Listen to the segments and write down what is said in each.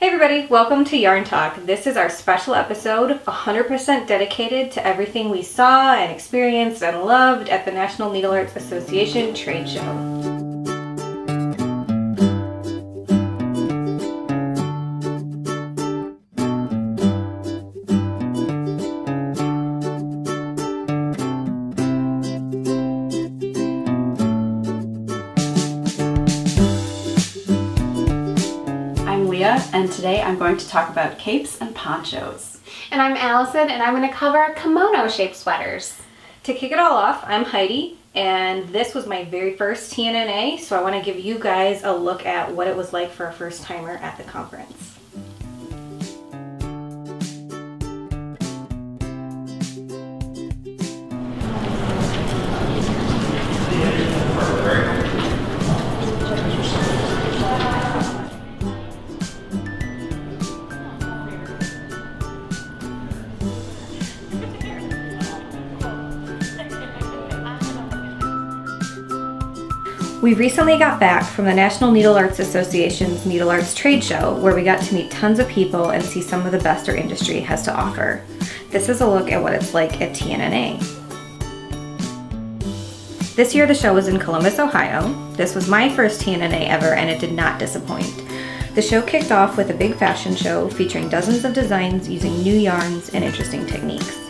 Hey everybody, welcome to Yarn Talk. This is our special episode, 100% dedicated to everything we saw and experienced and loved at the National Needlearts Association trade show. And today I'm going to talk about capes and ponchos. And I'm Allyson, and I'm going to cover kimono-shaped sweaters. To kick it all off, I'm Heidi, and this was my very first TNNA, so I want to give you guys a look at what it was like for a first timer at the conference. We recently got back from the National Needlearts Association's Needlearts Trade Show, where we got to meet tons of people and see some of the best our industry has to offer. This is a look at what it's like at TNNA. This year the show was in Columbus, Ohio. This was my first TNNA ever and it did not disappoint. The show kicked off with a big fashion show featuring dozens of designs using new yarns and interesting techniques.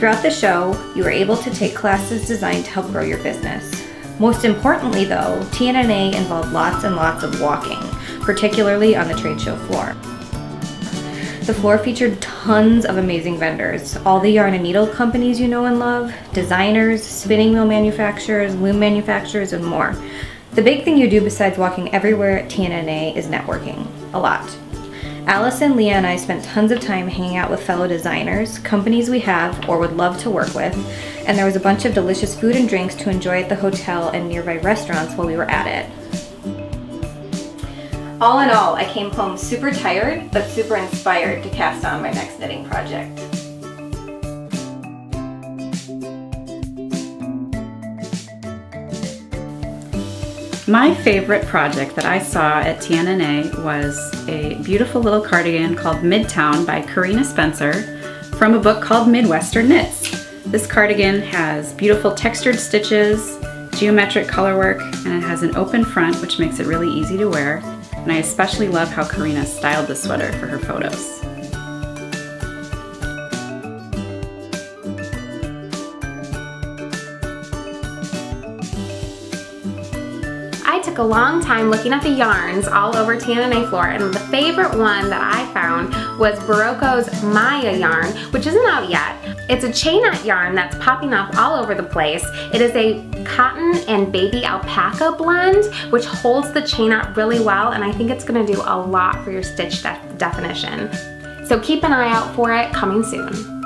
Throughout the show, you are able to take classes designed to help grow your business. Most importantly though, TNNA involved lots and lots of walking, particularly on the trade show floor. The floor featured tons of amazing vendors, all the yarn and needle companies you know and love, designers, spinning wheel manufacturers, loom manufacturers, and more. The big thing you do besides walking everywhere at TNNA is networking. A lot. Allyson, Leah, and I spent tons of time hanging out with fellow designers, companies we have or would love to work with, and there was a bunch of delicious food and drinks to enjoy at the hotel and nearby restaurants while we were at it. All in all, I came home super tired, but super inspired to cast on my next knitting project. My favorite project that I saw at TNNA was a beautiful little cardigan called Midtown by Carina Spencer from a book called Midwestern Knits. This cardigan has beautiful textured stitches, geometric colorwork, and it has an open front which makes it really easy to wear. And I especially love how Karina styled the sweater for her photos. Took a long time looking at the yarns all over TNNA floor and the favorite one that I found was Berroco's Maya yarn, which isn't out yet. It's a chain knot yarn that's popping up all over the place. It is a cotton and baby alpaca blend, which holds the chain knot really well, and I think it's gonna do a lot for your stitch de definition. So keep an eye out for it coming soon.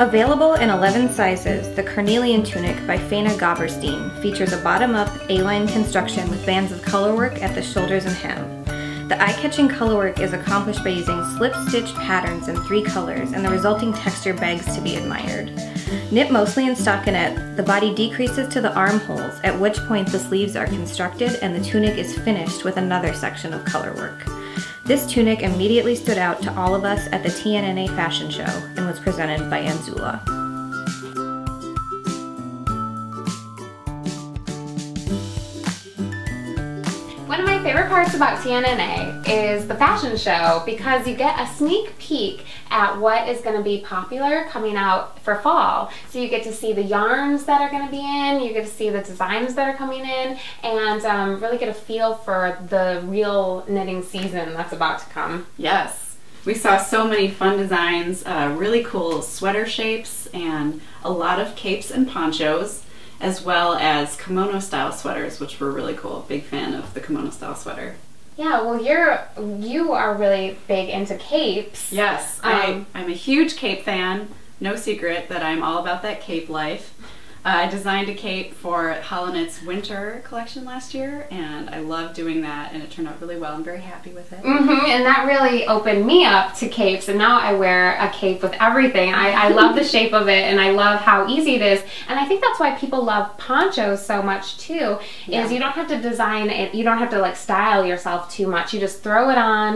Available in 11 sizes, the Carnelian Tunic by Faina Goberstein features a bottom-up A-line construction with bands of colorwork at the shoulders and hem. The eye-catching colorwork is accomplished by using slip-stitch patterns in three colors, and the resulting texture begs to be admired. Knit mostly in stockinette, the body decreases to the armholes, at which point the sleeves are constructed and the tunic is finished with another section of colorwork. This tunic immediately stood out to all of us at the TNNA fashion show and was presented by Anzula. One of my favorite parts about TNNA is the fashion show because you get a sneak peek at what is going to be popular coming out for fall. So you get to see the yarns that are going to be in, you get to see the designs that are coming in, and um, really get a feel for the real knitting season that's about to come. Yes. We saw so many fun designs, uh, really cool sweater shapes, and a lot of capes and ponchos as well as kimono style sweaters, which were really cool. Big fan of the kimono style sweater. Yeah, well, you're you are really big into capes. Yes, um, I, I'm a huge cape fan. No secret that I'm all about that cape life. I designed a cape for Holla Knits' winter collection last year, and I love doing that, and it turned out really well. I'm very happy with it. Mm -hmm, and that really opened me up to capes, and now I wear a cape with everything. I, I love the shape of it, and I love how easy it is, and I think that's why people love ponchos so much too. Yeah. Is you don't have to design it, you don't have to like style yourself too much. You just throw it on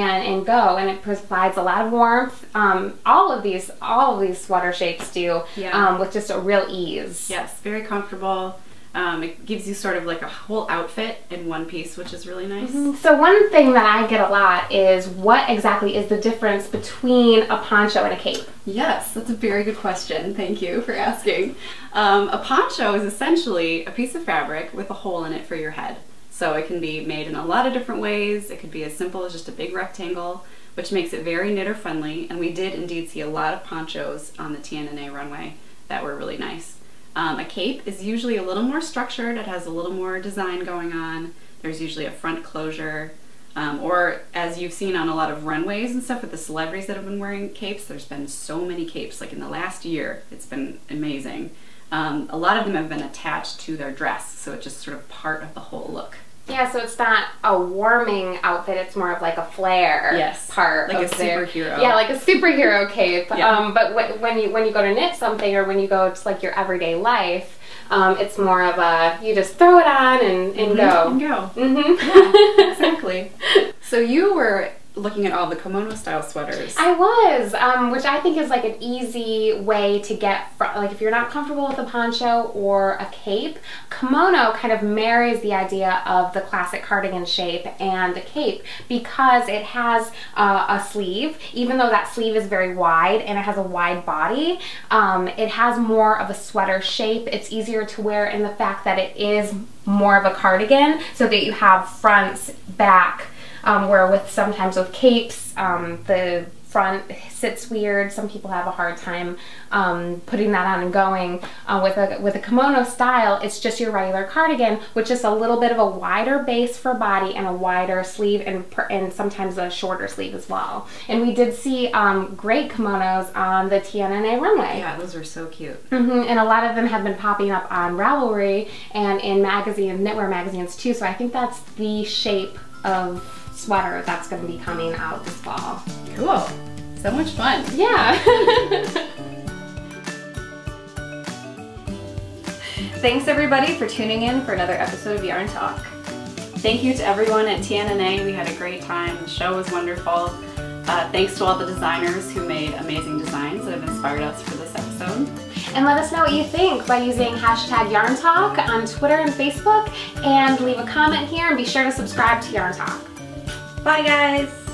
and and go, and it provides a lot of warmth. Um, all of these, all of these sweater shapes do, yeah. um, with just a real ease is. Yes, very comfortable. Um, it gives you sort of like a whole outfit in one piece, which is really nice. Mm -hmm. So one thing that I get a lot is what exactly is the difference between a poncho and a cape? Yes, that's a very good question. Thank you for asking. Um, a poncho is essentially a piece of fabric with a hole in it for your head. So it can be made in a lot of different ways. It could be as simple as just a big rectangle, which makes it very knitter friendly. And we did indeed see a lot of ponchos on the TNNA runway that were really nice. Um, a cape is usually a little more structured. It has a little more design going on. There's usually a front closure. Um, or as you've seen on a lot of runways and stuff with the celebrities that have been wearing capes, there's been so many capes. Like in the last year, it's been amazing. Um, a lot of them have been attached to their dress, so it's just sort of part of the whole look. Yeah, so it's not a warming outfit, it's more of like a flare yes, part. Like a superhero. Yeah, like a superhero cape. yeah. Um, but when you when you go to knit something or when you go to like your everyday life, um, it's more of a you just throw it on and, and mm -hmm. go. And go. Mm -hmm. yeah, exactly. So you were looking at all the kimono style sweaters. I was, um, which I think is like an easy way to get, like if you're not comfortable with a poncho or a cape, kimono kind of marries the idea of the classic cardigan shape and the cape because it has uh, a sleeve, even though that sleeve is very wide and it has a wide body, um, it has more of a sweater shape. It's easier to wear in the fact that it is more of a cardigan so that you have fronts, back, um, where with sometimes with capes, um, the front sits weird. Some people have a hard time um, putting that on and going. Uh, with a with a kimono style, it's just your regular cardigan with just a little bit of a wider base for body and a wider sleeve and and sometimes a shorter sleeve as well. And we did see um, great kimonos on the TNNA runway. Yeah, those were so cute. Mm -hmm. And a lot of them have been popping up on Ravelry and in magazines, knitwear magazines too. So I think that's the shape of sweater that's going to be coming out this fall. Cool. So much fun. Yeah. Thanks everybody for tuning in for another episode of Yarn Talk. Thank you to everyone at TNNA. We had a great time. The show was wonderful. Uh, thanks to all the designers who made amazing designs that have inspired us for this episode. And let us know what you think by using hashtag Yarn Talk on Twitter and Facebook. And leave a comment here and be sure to subscribe to Yarn Talk. Bye guys!